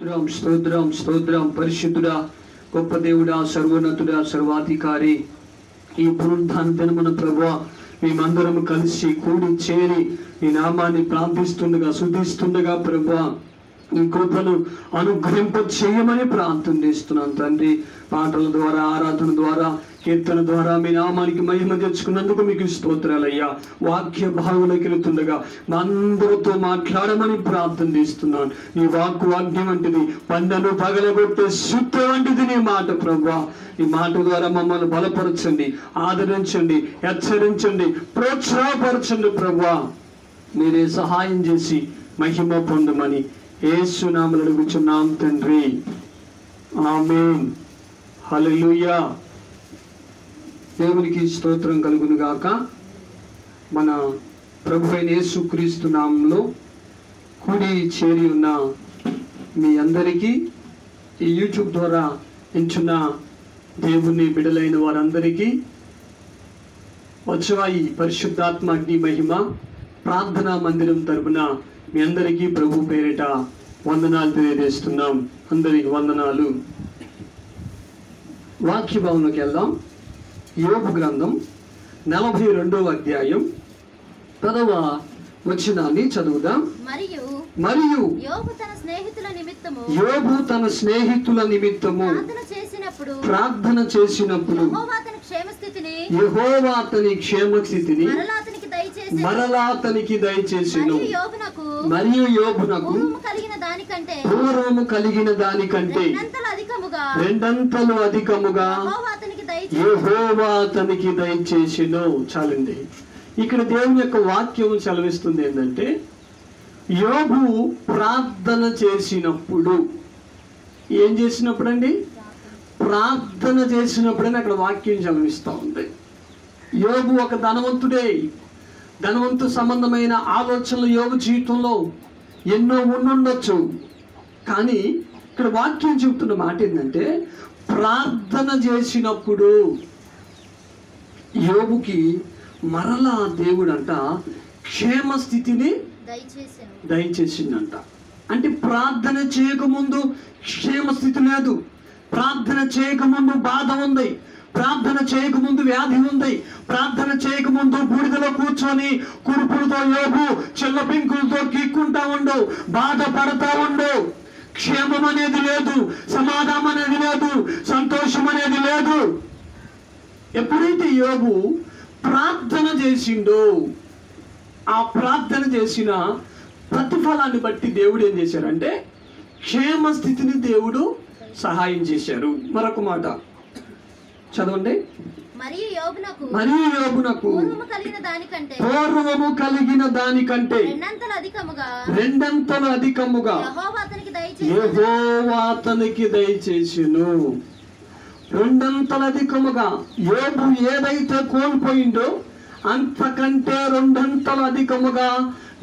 స్తోత్రం స్తోత్రం స్తోత్రం. పరిశుద్ధుడా గొప్ప దేవుడా సర్వోన్నతుడా సర్వాధికారి. ఈ పునరుద్ధాన ప్రభు మేమందరం కలిసి కూడి చేరి ఈ నామాన్ని ప్రార్థిస్తుండగా శుద్ధిస్తుండగా ప్రభు ఈ కృపను అనుగ్రహింప చేయమని ప్రార్థన చేస్తున్నాను తండ్రి. పాటల ద్వారా ఆరాధన ద్వారా కీర్తన ద్వారా మీ నామానికి మహిమ తెచ్చుకున్నందుకు మీకు స్తోత్రాలయ్యా. వాక్య భావులకు వెళుతుండగా మా అందరితో మాట్లాడమని ప్రార్థన చేస్తున్నాను. నీ వాక్కు వాక్యం వంటిది పండను పగలగొట్టే శుద్ధ వంటిది నీ మాట ప్రభా ఈ మాట ద్వారా మమ్మల్ని బలపరచండి ఆదరించండి హెచ్చరించండి ప్రోత్సాహపరచండి ప్రభా మీరే సహాయం చేసి మహిమ పొందమని ఏసునామలు అడుగుచున్నాం తండ్రి. ఆమేన్. హలో దేవునికి స్తోత్రం కలుగును గాక. మన ప్రభు అయిన యేసుక్రీస్తు నామంలో కూడి చేరి ఉన్న మీ అందరికీ ఈ యూట్యూబ్ ద్వారా ఎంచున్న దేవుని బిడలైన వారందరికీ వచ్చవాయి పరిశుద్ధాత్మ అగ్ని మహిమ ప్రార్థనా మందిరం తరపున మీ అందరికీ ప్రభు పేరిట వందనాలు తెలియజేస్తున్నాం. అందరికి వందనాలు. వాక్య భవన్లోకి వెళ్దాం. యోగు గ్రంథం నలభై రెండవ అధ్యాయం. పదవ వచనాన్ని చదువుదాం. మరియు మరియు యోబు తన స్నేహితుల నిమిత్తము యోబు తన స్నేహితుల నిమిత్తము ప్రార్థన చేసినప్పుడు ప్రార్థన చేసినప్పుడు యెహోవా అతని అతని క్షేమస్థితిని మరలా అతనికి దయచేసి దయచేసిను. మరియు యోబునకు పూర్వము కలిగిన దానికంటే రెండంతలు అధికముగా యహోవా అతనికి దయచేసినో చాలండి. ఇక్కడ దేవుని యొక్క వాక్యం సెలవిస్తుంది ఏంటంటే యోగు ప్రార్థన చేసినప్పుడు ఏం చేసినప్పుడు అండి ప్రార్థన చేసినప్పుడని అక్కడ వాక్యం చదివిస్తూ ఉంది. యోగు ఒక ధనవంతుడే. ధనవంతు సంబంధమైన ఆలోచనలు యోగు జీవితంలో ఎన్నో ఉండుండొచ్చు. కానీ ఇక్కడ వాక్యం చెబుతున్న మాట ఏంటంటే ప్రార్థన చేసినప్పుడు యోబుకి మరలా దేవుడంట క్షేమ స్థితిని దయచేసిందంట అంటే ప్రార్థన చేయకముందు క్షేమ స్థితి లేదు. ప్రార్థన చేయకముందు బాధ ఉంది. ప్రార్థన చేయకముందు వ్యాధి ఉంది. ప్రార్థన చేయకముందు బూడిదలో కూర్చొని కురుపులతో యోగు చిల్ల పెంకులతో గీక్కుంటా ఉండు బాధపడతా ఉండు. క్షేమం అనేది లేదు సమాధానం అనేది లేదు సంతోషం అనేది లేదు. ఎప్పుడైతే యోగు ప్రార్థన చేసిండో ఆ ప్రార్థన చేసిన ప్రతిఫలాన్ని బట్టి దేవుడు ఏం చేశారంటే క్షేమ స్థితిని దేవుడు సహాయం చేశారు. మరొక మాట చదవండి. మరియు యోబునకు మరియు యోగునకు పూర్వము కలిగిన దానికంటే పూర్వము కలిగిన దానికంటే రెండంతలు అధికముగా రెండంతలు అధికముగా యెహోవా అతనికి దయచేసి యెహోవా అతనికి దయచేసిను. రెండంతల అధికముగా యోబు ఏదైతే కోల్పోయిందో అంతకంటే రెండంతల అధికముగా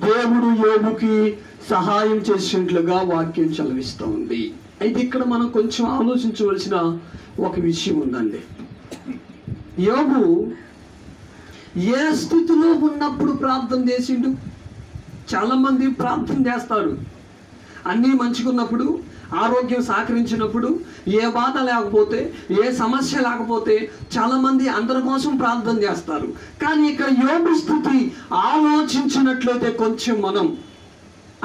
దేవుడు యోబుకి సహాయం చేసినట్లుగా వాక్యం చదివిస్తూ ఉంది అయితే ఇక్కడ మనం కొంచెం ఆలోచించవలసిన ఒక విషయం ఉందండి. యోగు ఏ స్థితిలో ఉన్నప్పుడు ప్రార్థన చేసిండు? చాలామంది ప్రార్థన చేస్తారు. అన్నీ మంచుకున్నప్పుడు ఆరోగ్యం సహకరించినప్పుడు ఏ బాధ లేకపోతే ఏ సమస్య లేకపోతే చాలామంది అందరి కోసం ప్రార్థన చేస్తారు. కానీ ఇక్కడ యోగు స్థితి ఆలోచించినట్లయితే కొంచెం మనం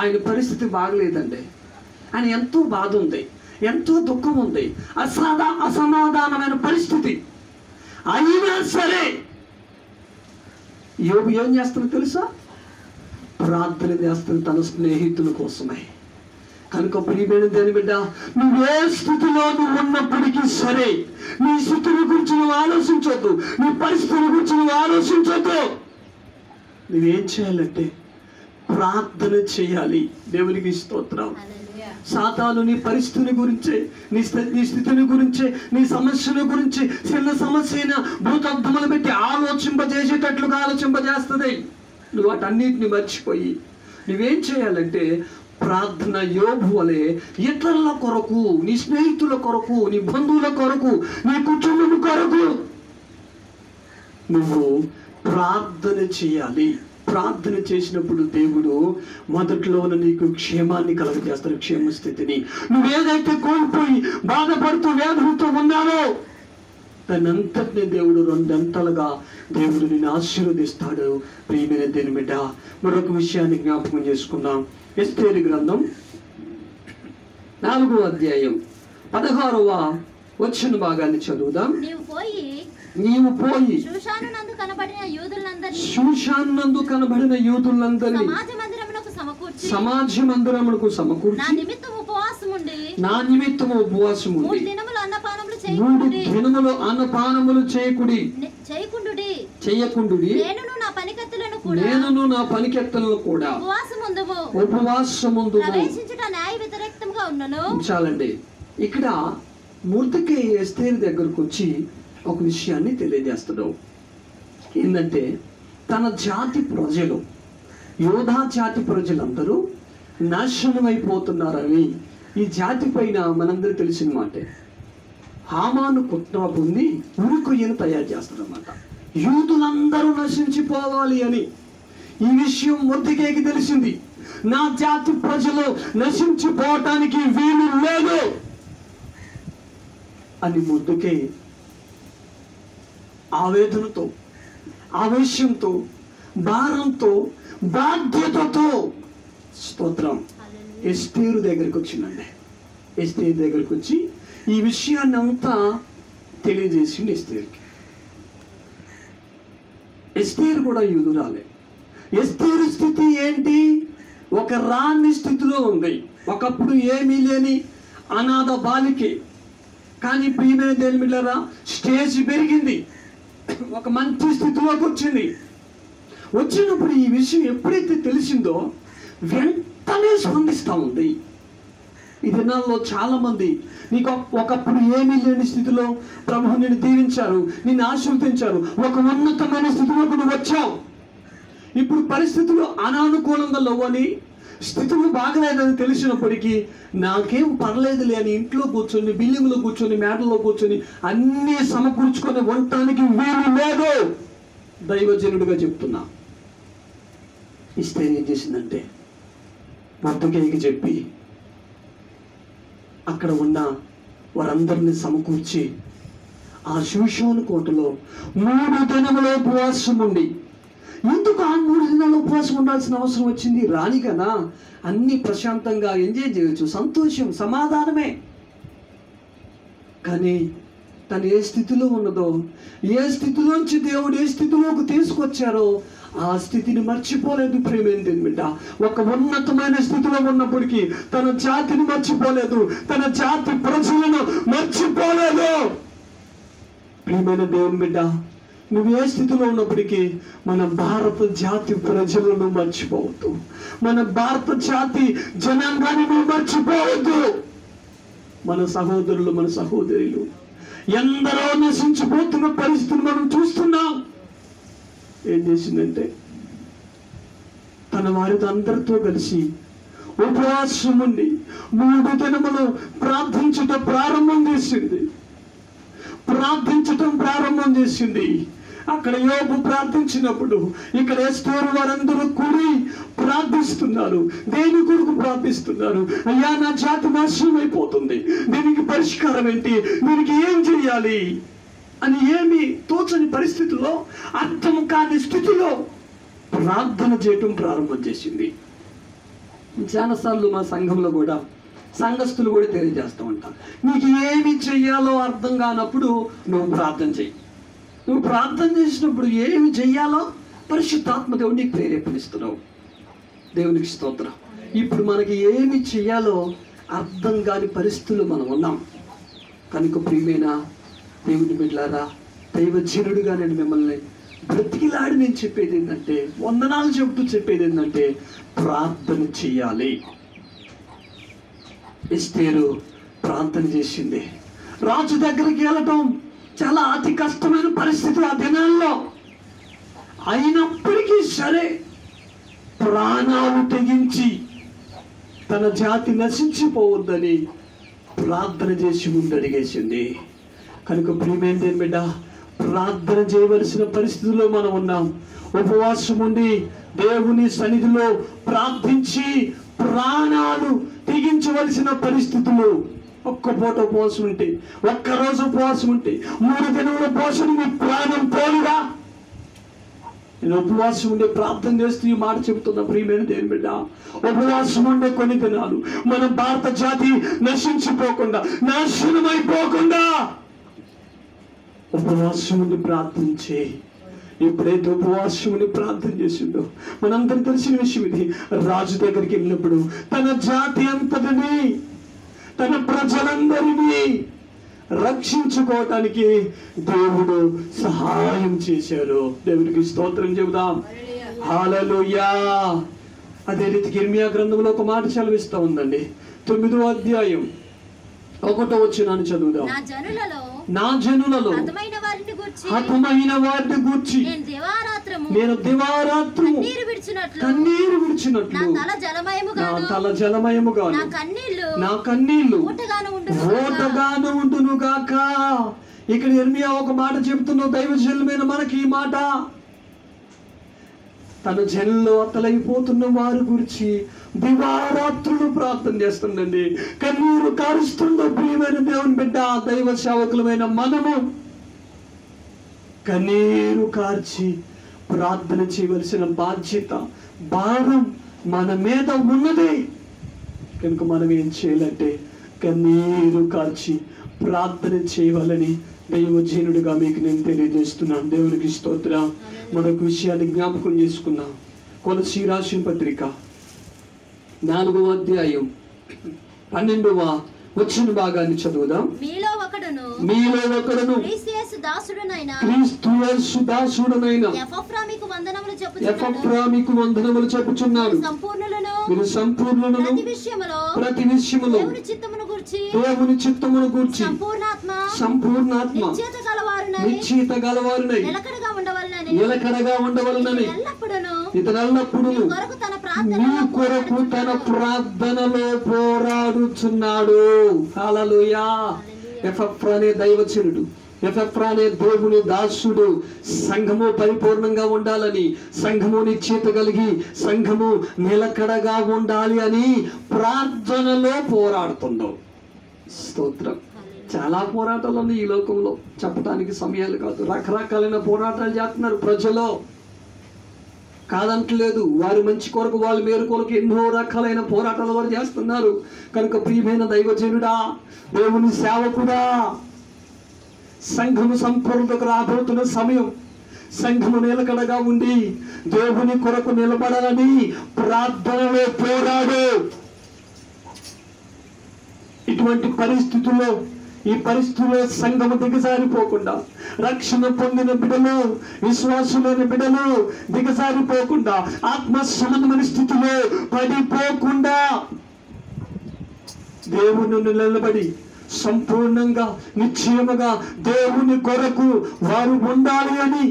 ఆయన పరిస్థితి బాగలేదండి. ఆయన ఎంతో బాధ ఉంది ఎంతో దుఃఖం ఉంది. అసాదా అసమాధానమైన పరిస్థితి. అయినా సరే యోగు ఏం చేస్తాడో తెలుసా? ప్రార్థన చేస్తుంది తన స్నేహితుల కోసమే. కనుక ప్రియమైన దేని బిడ్డ నువ్వే స్థితిలో నువ్వు ఉన్నప్పటికీ సరే నీ స్థితుల గురించి నువ్వు ఆలోచించొద్దు నీ పరిస్థితుల గురించి నువ్వు ఆలోచించొద్దు. నువ్వేం చేయాలంటే ప్రార్థన చేయాలి. దేవునికి స్తోత్రం. హల్లెలూయా. సాతాను నీ పరిస్థితిని గురించే నీ నీ స్థితిని గురించే నీ సమస్యల గురించి చిన్న సమస్య అయినా భూతబ్దములు పెట్టి ఆలోచింపజేసేటట్లుగా ఆలోచింపజేస్తుంది. నువ్వు వాటన్నిటిని మర్చిపోయి నువ్వేం చేయాలంటే ప్రార్థన యోబు వలె ఇతరుల కొరకు నీ స్నేహితుల కొరకు నీ బంధువుల కొరకు నీ కుటుంబం కొరకు నువ్వు ప్రార్థన చేయాలి. ప్రార్థన చేసినప్పుడు దేవుడు మొదట్లోన నీకు క్షేమాన్ని కలగజేస్తాడు క్షేమ స్థితిని. నువ్వేదైతే కోల్పోయి బాధపడుతూ వేదనతో ఉన్నావో తనంతటిని దేవుడు రెండంతలుగా దేవుడు నేను ఆశీర్వదిస్తాడు. ప్రియమైన దేని బిడ్డ మరొక విషయాన్ని జ్ఞాపకం చేసుకుందాం. ఎస్తేరి గ్రంథం నాలుగో అధ్యాయం పదహారవ వచ్చిన భాగాన్ని చదువుదాం. నీవు పోయి నీవు పోయి కనబడిన యూదులందరినీ శూషాన్నందు కనబడిన సమాజ మందిరమునకు సమకూర్చి సమాజ మందిరములకు నా సమకూర్చి నిమిత్తం ఉపవాసం ఉండి నా నిమిత్తము ఉపవాసం మూడు దినములు అన్నపానములు మూడు దినములు అన్నపానములు చేయకుడి చేయకుండుడి. నేనును నా పనికత్తులను కూడా నా పనికెత్తలను కూడా ఉపవాసం ఉందము ఉపవాసముందు ప్రవేశించుట న్యాయ వ్యతిరేక్తంగా ఉన్నను. చాలండి. ఇక్కడ మూర్తికి ఎస్తేరు దగ్గరకు వచ్చి ఒక విషయాన్ని తెలియజేస్తాడు. ఏంటంటే తన జాతి ప్రజలు యోధా జాతి ప్రజలందరూ నాశనం అయిపోతున్నారని ఈ జాతి పైన మనందరూ తెలిసిన మాటే. హామాను కుట్ర పొంది తయారు చేస్తారన్నమాట యూదులందరూ నశించిపోవాలి అని ఈ విషయం మొద్దికేకి తెలిసింది. నా జాతి ప్రజలు నశించిపోవటానికి వీలు లేదు. అని ముద్దుకే ఆవేదనతో ఆవేశంతో భారంతో బాధ్యతతో స్తోత్రం. ఎస్తేరు దగ్గరికి వచ్చిందండి. ఎస్తేరు దగ్గరికి వచ్చి ఈ విషయాన్ని అంతా తెలియజేసింది ఎస్తేరుకి. ఎస్తేరు కూడా యూదురాలే. ఎస్తేరు స్థితి ఏంటి? ఒక రాని స్థితిలో ఉంది. ఒకప్పుడు ఏమీ లేని అనాథ బాలికే కానీ ప్రియమైన దేని మిల్లరా స్టేజ్ పెరిగింది. ఒక మంచి స్థితిలోకి వచ్చింది. వచ్చినప్పుడు ఈ విషయం ఎప్పుడైతే తెలిసిందో వెంటనే స్పందిస్తూ ఉంది. ఈ దినాల్లో చాలామంది నీకు ఒకప్పుడు ఏమీ లేని స్థితిలో ప్రభు నిన్ను దీవించారు నిన్ను ఆశీర్వదించారు. ఒక ఉన్నతమైన స్థితిలోకి నువ్వు వచ్చావు. ఇప్పుడు పరిస్థితులు అనానుకూలంగా లేవని స్థితులు బాగలేదని తెలిసినప్పటికీ నాకేం పర్లేదులే అని ఇంట్లో కూర్చొని బిల్డింగ్లో కూర్చొని మేడల్లో కూర్చొని అన్నీ సమకూర్చుకొని ఉండటానికి వీలు లేదు. దైవజనుడిగా చెప్తున్నా. ఇస్తే ఏం చేసిందంటే మొత్తకేకి చెప్పి అక్కడ ఉన్న వారందరిని సమకూర్చి ఆ శూషోను కోటలో మూడు దినముల ఉపవాసం ఉండి ఎందుకు ఆ మూడు దినాలు ఉండాల్సిన అవసరం వచ్చింది. రాని కదా అన్ని ప్రశాంతంగా ఎంజాయ్ చేయొచ్చు. సంతోషం సమాధానమే. కానీ తను ఏ స్థితిలో ఉన్నదో ఏ స్థితిలోంచి దేవుడు ఏ స్థితిలోకి తీసుకొచ్చారో ఆ స్థితిని మర్చిపోలేదు ప్రేమేంది బిడ్డ ఒక ఉన్నతమైన స్థితిలో ఉన్నప్పటికీ తన జాతిని మర్చిపోలేదు. తన జాతి ప్రజలను మర్చిపోలేదు. ప్రియమైన దేవుని బిడ్డ నువ్వు ఏ స్థితిలో ఉన్నప్పటికీ మన భారత జాతి ప్రజలను మర్చిపోవద్దు. మన భారత జాతి జనాంగాన్ని నువ్వు మర్చిపోవద్దు. మన సహోదరులు మన సహోదరులు ఎందరో నశించిపోతున్న పరిస్థితులు మనం చూస్తున్నాం. ఏం చేసిందంటే తన వారితో అందరితో కలిసి ఉపవాసం ఉండి మూడు దినములు ప్రార్థించటం ప్రారంభం చేసింది. ప్రార్థించటం ప్రారంభం చేసింది. అక్కడ యోగు ప్రార్థించినప్పుడు ఇక్కడ ఎస్తోరు వారందరూ కూడి ప్రార్థిస్తున్నారు. దేని కొరకు ప్రార్థిస్తున్నారు? అయ్యా నా జాతి నాశనం అయిపోతుంది. దీనికి పరిష్కారం ఏంటి? దీనికి ఏం చేయాలి? అని ఏమి తోచని పరిస్థితిలో అర్థం కాని స్థితిలో ప్రార్థన చేయటం ప్రారంభం చేసింది. చాలాసార్లు మా సంఘంలో కూడా సంఘస్థులు కూడా తెలియజేస్తూ ఉంటారు. నీకు ఏమి చెయ్యాలో అర్థం కానప్పుడు నువ్వు ప్రార్థన చెయ్యి. నువ్వు ప్రార్థన చేసినప్పుడు ఏమి చెయ్యాలో పరిశుద్ధాత్మ దేవుడు నీకు ప్రేరేపణిస్తున్నావు. దేవునికి స్తోత్రం. ఇప్పుడు మనకి ఏమి చేయాలో అర్థం కాని పరిస్థితుల్లో మనం ఉన్నాం. కనుక ప్రియమైన దేవుని దైవ దైవజనుడిగా నేను మిమ్మల్ని బ్రతికిలాడి నేను చెప్పేది ఏంటంటే వందనాలు చెబుతూ చెప్పేది ఏంటంటే ప్రార్థన చేయాలి ఇస్తేరు ప్రార్థన చేసింది. రాజు దగ్గరికి వెళ్ళటం చాలా అతి కష్టమైన పరిస్థితి ఆ దినాల్లో. అయినప్పటికీ సరే ప్రాణాలు తెగించి తన జాతి నశించిపోవద్దని ప్రార్థన చేసి ముందు అడిగేసింది. కనుక ప్రియమైంది బిడ్డ ప్రార్థన చేయవలసిన పరిస్థితుల్లో మనం ఉన్నాం. ఉపవాసం ఉండి దేవుని సన్నిధిలో ప్రార్థించి ప్రాణాలు తెగించవలసిన పరిస్థితులు ఒక్క పూట ఉపవాసం ఉంటే ఒక్క రోజు ఉపవాసం ఉంటే మూడు దినముల ఉపవాసం నీ ప్రాణం పోలుగా నేను ఉపవాసం ఉండే ప్రార్థన చేస్తూ ఈ మాట చెబుతున్నా ప్రియమైన దేని బిడ్డ ఉపవాసం ఉండే కొన్ని దినాలు మన భారత జాతి నశించిపోకుండా నాశనమైపోకుండా ఉపవాసం ఉండి ప్రార్థించే ఎప్పుడైతే ఉపవాసముని ప్రార్థన చేసిందో మనందరికి తెలిసిన విషయం ఇది రాజు దగ్గరికి వెళ్ళినప్పుడు తన జాతి అంతటిని తన ప్రజలందరినీ రక్షించుకోవటానికి దేవుడు సహాయం చేశారు దేవుడికి స్తోత్రం చెబుదాం. హాలలుయా అదే రీతి గిర్మియా గ్రంథంలో ఒక మాట చదివిస్తూ ఉందండి. తొమ్మిదో అధ్యాయం. ఒకటో వచ్చినాను చదువుదాం. నా జనులలో హతమైన వారిని గూర్చి నేను దివారాత్రము విడిచినట్లు కన్నీరు విడిచినట్లు నా తల జలమయముగాను నా కన్నీళ్ళు ఓటగాను ఉండును గాక ఇక్కడ ఎర్మియా ఒక మాట చెబుతున్నావు దైవ జనులమైన మనకి ఈ మాట తన జనంలో అతలైపోతున్న వారి గురించి దివారాత్రులు ప్రార్థన చేస్తుందండి. కన్నీరు కారుస్తుందో ప్రియమైన దేవుని బిడ్డ దైవ సేవకులమైన మనము కన్నీరు కార్చి ప్రార్థన చేయవలసిన బాధ్యత భారం మన మీద ఉన్నది. కనుక మనం ఏం చేయాలంటే కన్నీరు కార్చి ప్రార్థన చేయవాలని దైవజనుడిగా మీకు నేను తెలియజేస్తున్నాను దేవునికి స్తోత్రం. మరొక విషయాన్ని జ్ఞాపకం చేసుకున్నాం కొలసి రాసిన పత్రిక నాలుగవ అధ్యాయం పన్నెండవ వచ్చిన భాగాన్ని చదువుదాం. మీలో ఒకడును మీలో ఒకడును క్రీస్తు దాసుడునైన క్రీస్తు యేసు దాసుడనైన ఎఫ్రా మీకు వందనములు చెప్పుచున్నాడు. ఎఫ్రా మీకు వందనములు చెప్పుచున్నాడు. సంపూర్ణులను మీరు సంపూర్ణులను ప్రతి విషయములో ప్రతి విషయములో దేవుని చిత్తమును గురించి దేవుని చిత్తమును గూర్చి సంపూర్ణాత్మ సంపూర్ణాత్మ నిశ్చేత గలవారునై నిలకడగా ఉండవలనని నిలకడగా ఉండవలనని ఎల్లప్పుడూను కొరకు తన నీ కొరకు తన ప్రార్థనలో పోరాడుచున్నాడు. హల్లెలూయా. ఎఫెఫ్రా అనే దైవచనుడు. ఎఫెఫ్రా అనే దేవుని దాసుడు. సంఘము పరిపూర్ణంగా ఉండాలని సంఘము నిశ్చేత కలిగి సంఘము నిలకడగా ఉండాలి అని ప్రార్థనలో పోరాడుతుందో స్తోత్రం. చాలా పోరాటాలు ఉన్నాయి ఈ లోకంలో. చెప్పడానికి సమయాలు కాదు. రకరకాలైన పోరాటాలు చేస్తున్నారు ప్రజలు. కాదంటలేదు వారి మంచి కొరకు వాళ్ళ మేరు కొరకు ఎన్నో రకాలైన పోరాటాలు వారు చేస్తున్నారు. కనుక ప్రియమైన దైవజనుడా దేవుని సేవకుడా సంఘము సంపూర్ణతకు రాబోతున్న సమయం. సంఘము నిలకడగా ఉండి దేవుని కొరకు నిలబడాలని ప్రార్థనలో పోరా ఇటువంటి పరిస్థితుల్లో ఈ పరిస్థితుల్లో సంఘము దిగజారిపోకుండా రక్షణ పొందిన బిడలు విశ్వాసులైన బిడలు దిగజారిపోకుండా ఆత్మ సంబంధమైన స్థితిలో పడిపోకుండా దేవుని నిలబడి సంపూర్ణంగా నిశ్చయముగా దేవుని కొరకు వారు ఉండాలి అని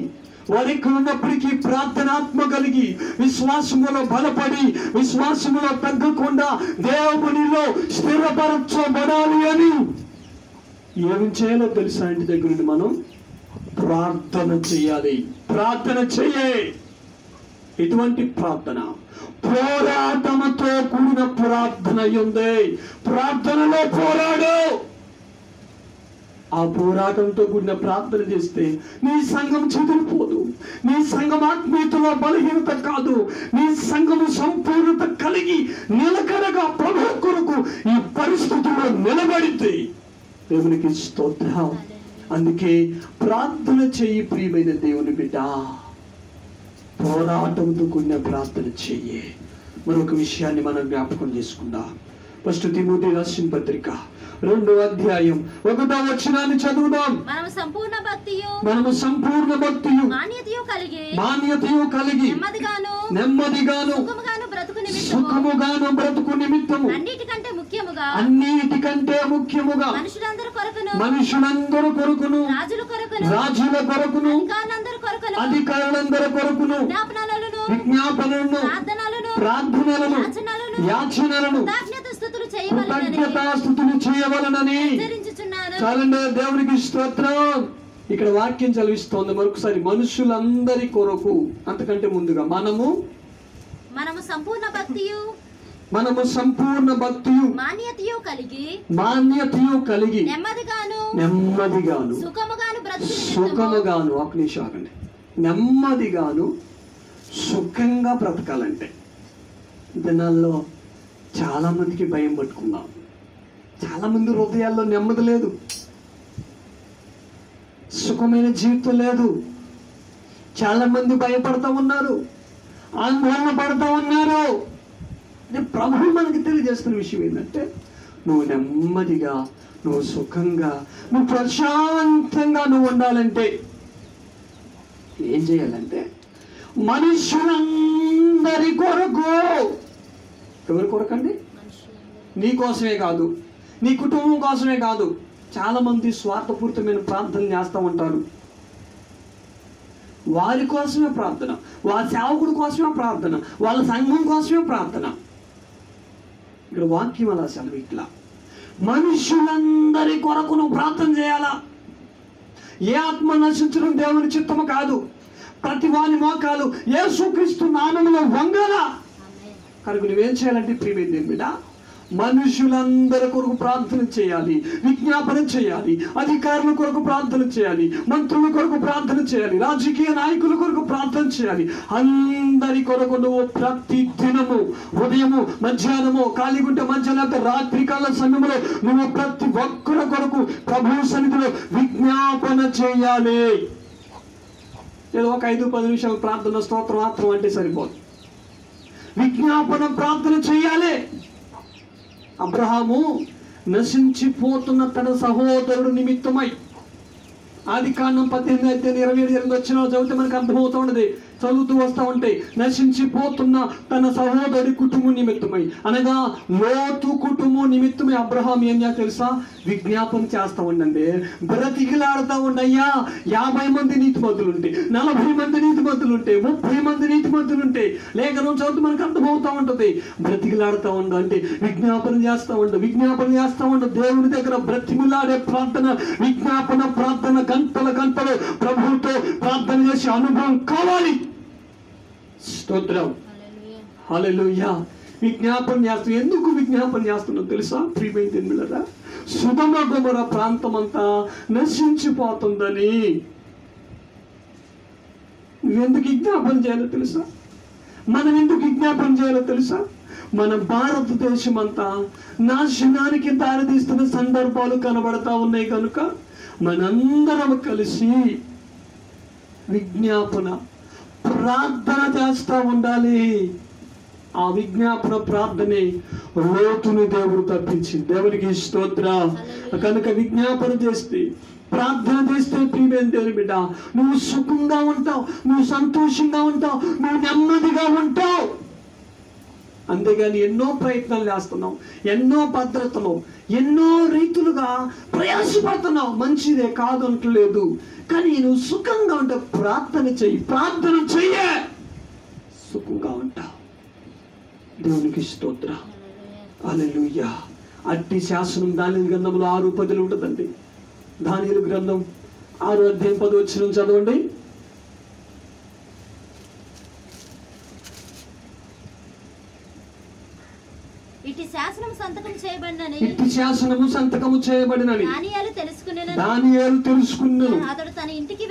వారికి ఉన్నప్పటికీ ప్రార్థనాత్మ కలిగి విశ్వాసములో బలపడి విశ్వాసములో తగ్గకుండా దేవునిలో స్థిరపరచబడాలి అని ఏమి చేయాలో తెలుసా ఇంటి దగ్గర నుండి మనం? ప్రార్థన చేయాలి. ప్రార్థన చెయ్యే ఎటువంటి ప్రార్థన. పోరాటముతో కూడిన ప్రార్థన ఉంది ప్రార్థనలో పోరాడు. ఆ పోరాటంతో కూడిన ప్రార్థన చేస్తే నీ సంఘం చెదిరిపోదు నీ సంఘం ఆత్మీయతలో బలహీనత కాదు. నీ సంఘము సంపూర్ణత కలిగి నిలకడగా ప్రభు కొరకు ఈ పరిస్థితుల్లో నిలబడితే దేవునికి స్తోత్రం. అందుకే ప్రార్థన చెయ్యి ప్రియమైన దేవుని బిడ్డ. పోరాటంతో కూడిన ప్రార్థన చెయ్యి మరొక విషయాన్ని మనం జ్ఞాపకం చేసుకుందాం. ఫస్ట్ తిమోతి రాసిన పత్రిక. రెండో అధ్యాయం. ఒకటో వచనాన్ని చదువుదాం. మనము సంపూర్ణ భక్తియు మనము సంపూర్ణ భక్తియు. మాన్యతయు కలిగి మాన్యతయు కలిగి నెమ్మదిగాను నెమ్మదిగాను సుఖముగాను బ్రతుకు నిమిత్తము. సుఖముగాను బ్రతుకు నిమిత్తము. అన్నిటికంటే ముఖ్యముగా అన్నిటికంటే ముఖ్యముగా మనుషులందరూ కొరకును మనుషులందరూ కొరకును రాజుల కొరకును రాజుల కొరకును అధికారులందరూ కొరకును అధికారులందరి కొరకును విజ్ఞాపనలను విజ్ఞాపనలను ప్రార్థనలను ప్రార్థనలను యాచనలను యాచనలను కృతజ్ఞతాస్థుతులు చేయవలనని చాలండి దేవునికి స్తోత్రం. ఇక్కడ వాక్యం చదివిస్తోంది మరొకసారి మనుషులందరి కొరకు అంతకంటే ముందుగా మనము మనము సంపూర్ణ భక్తియు మనము సంపూర్ణ భక్తియు మాన్యతయు కలిగి మాన్యతయు కలిగి నెమ్మదిగాను నెమ్మదిగాను సుఖముగాను సుఖముగాను ఒక నిమిషం ఆగండి. నెమ్మదిగాను సుఖంగా బ్రతకాలంటే దినాల్లో చాలామందికి భయం పట్టుకున్నాం. చాలామంది హృదయాల్లో నెమ్మది లేదు. సుఖమైన జీవితం లేదు. చాలామంది భయపడతా ఉన్నారు. ఆందోళన పడతా ఉన్నారు. అంటే ప్రభు మనకి తెలియజేస్తున్న విషయం ఏంటంటే నువ్వు నెమ్మదిగా నువ్వు సుఖంగా నువ్వు ప్రశాంతంగా నువ్వు ఉండాలంటే ఏం చేయాలంటే మనుషులందరి కొరకు ఎవరి కొరకండి? నీ కోసమే కాదు. నీ కుటుంబం కోసమే కాదు. చాలామంది స్వార్థపూరితమైన ప్రార్థన చేస్తూ ఉంటారు. వారి కోసమే ప్రార్థన. వారి సేవకుడి కోసమే ప్రార్థన. వాళ్ళ సంఘం కోసమే ప్రార్థన. ఇక్కడ వాక్యం అలా సెలవు ఇట్లా. మనుషులందరి కొరకు నువ్వు ప్రార్థన చేయాలా? ఏ ఆత్మ నశించడం దేవుని చిత్తము కాదు. ప్రతి వాని మోకాలు ఏ సుక్రీస్తు నామంలో వంగలా? కనుక నువ్వేం చేయాలంటే ప్రియమైన బిడ్డ మనుషులందరి కొరకు ప్రార్థన చేయాలి విజ్ఞాపన చేయాలి అధికారుల కొరకు ప్రార్థన చేయాలి మంత్రుల కొరకు ప్రార్థన చేయాలి రాజకీయ నాయకుల కొరకు ప్రార్థన చేయాలి. అందరి కొరకు నువ్వు ప్రతి దినము ఉదయము మధ్యాహ్నము కాలిగుంట మధ్యాహ్నం రాత్రి కాల సమయంలో నువ్వు ప్రతి ఒక్కరి కొరకు ప్రభు సన్నిధిలో విజ్ఞాపన చేయాలి. ఏదో ఒక ఐదు పది నిమిషాలు ప్రార్థన స్తోత్రం మాత్రం అంటే సరిపోదు. విజ్ఞాపన ప్రార్థన చేయాలి. అబ్రహాము నశించిపోతున్న తన సహోదరుడు నిమిత్తమై ఆది కాండం పద్దెనిమిది అయితే ఇరవై ఏడు ఎనిమిది వచ్చిన చదివితే మనకు అర్థమవుతూ ఉండదు చదువుతూ వస్తూ ఉంటే నశించిపోతున్న తన సహోదరి కుటుంబం నిమిత్తమై. అనగా లోతు కుటుంబం నిమిత్తమై అబ్రహాం ఏం చేస్తా తెలుసా? విజ్ఞాపన చేస్తా ఉండండి. బ్రతికిలాడుతూ ఉండయ్యా. యాభై మంది నీతిమంతులుంటే నలభై మంది నీతిమంతులుంటే ముప్పై మంది నీతిమంతులుంటే లేఖనం చదువుతూ మనకు అర్థమవుతూ ఉంటుంది. బ్రతికిలాడుతూ ఉండు అంటే విజ్ఞాపన చేస్తా ఉండు విజ్ఞాపన చేస్తా ఉండు. దేవుని దగ్గర బ్రతికిలాడే ప్రార్థన విజ్ఞాపన ప్రార్థన గంటల గంటలు ప్రభువుతో ప్రార్థన చేసే అనుభవం కావాలి. స్తోత్రం. హల్లెలూయా. విజ్ఞాపన చేస్తాం ఎందుకు విజ్ఞాపన చేస్తున్నాం తెలుసా? ప్రియమైన తిన్నులరా సుధమ గుమర ప్రాంతం అంతా నశించిపోతుందని. నువ్వెందుకు విజ్ఞాపన చేయాలో తెలుసా? మనం ఎందుకు విజ్ఞాపన చేయాలో తెలుసా? మన భారతదేశం అంతా నాశనానికి దారితీస్తున్న సందర్భాలు కనబడతా ఉన్నాయి కనుక మనందరం కలిసి విజ్ఞాపన ప్రార్థన చేస్తూ ఉండాలి. ఆ విజ్ఞాపన ప్రార్థనే లోతుని దేవుడు తప్పించింది దేవునికి స్తోత్ర. కనుక విజ్ఞాపన చేస్తే ప్రార్థన చేస్తే ప్రియమైన దేవుని బిడ్డ నువ్వు సుఖంగా ఉంటావు నువ్వు సంతోషంగా ఉంటావు నువ్వు నెమ్మదిగా ఉంటావు. అంతేగాని ఎన్నో ప్రయత్నాలు చేస్తున్నాం ఎన్నో భద్రతలు ఎన్నో రీతులుగా ప్రయాసపడుతున్నావు మంచిదే కాదు అంటలేదు. కానీ నువ్వు సుఖంగా ఉంటే ప్రార్థన చెయ్యి ప్రార్థన చెయ్యే సుఖంగా ఉంటావు. దేవునికి స్తోత్ర. అలెలుయ్య అట్టి శాసనం దాని గ్రంథంలో ఆరు పదులు ఉంటుందండి. దాని గ్రంథం ఆరు అధ్యాయం పది వచ్చిన చదవండి ఇటు శాసనం సంతకం చేయబడినని ఇట్టి శాసనము సంతకము చేయబడినని దానియాలు తెలుసుకునేనని దానియేలు తెలుసుకున్నాను. అతడు తన ఇంటికి